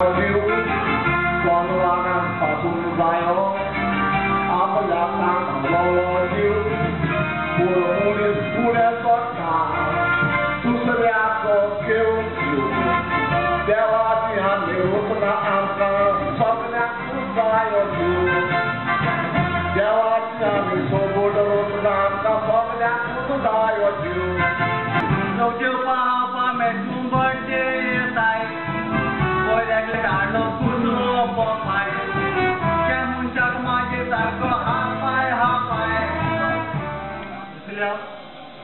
I'm so bored of the land, I'm so bored of the land.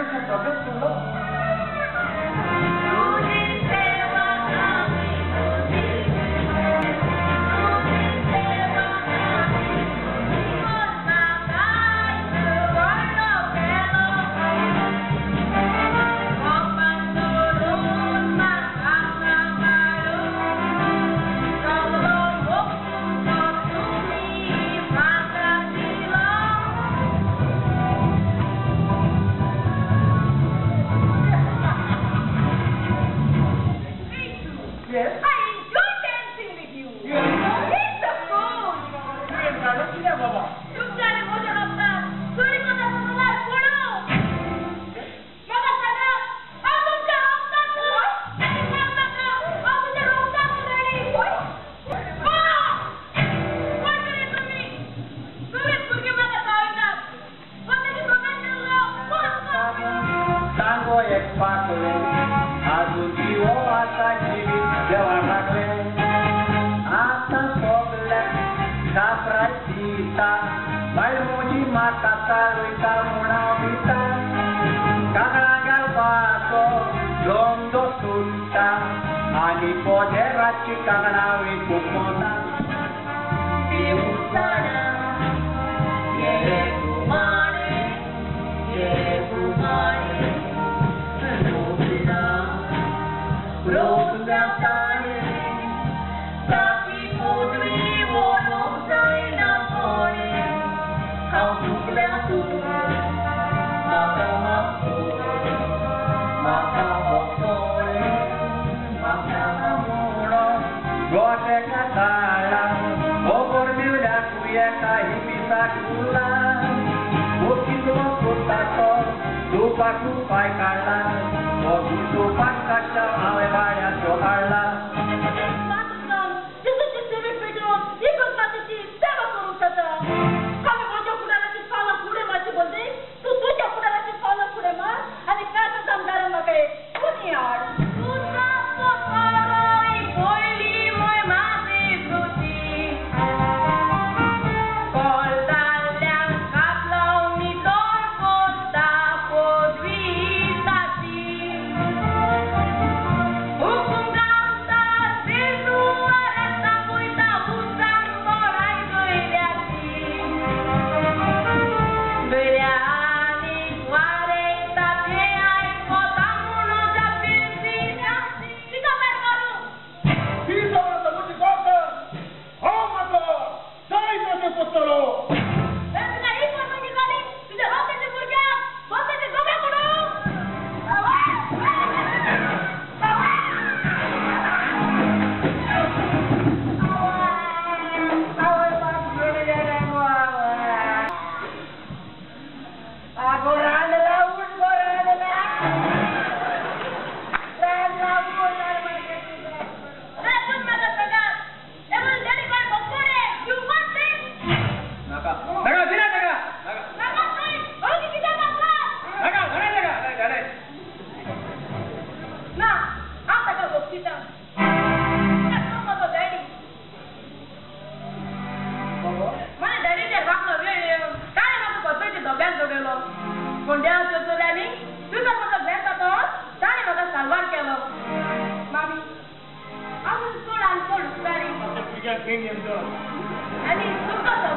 Deus resolve moje pakle, a zrzuciła taki biała makle. A ta sogle, ta pracita, bajmuni mata taruita munavita, kagagalbato, londo sutta, ani poderaci kaganaviku. Gosta gote catara, ou por milha cueca e pitacula, o que do outro tacó, do pacu pai catara. premium. I mean, look at the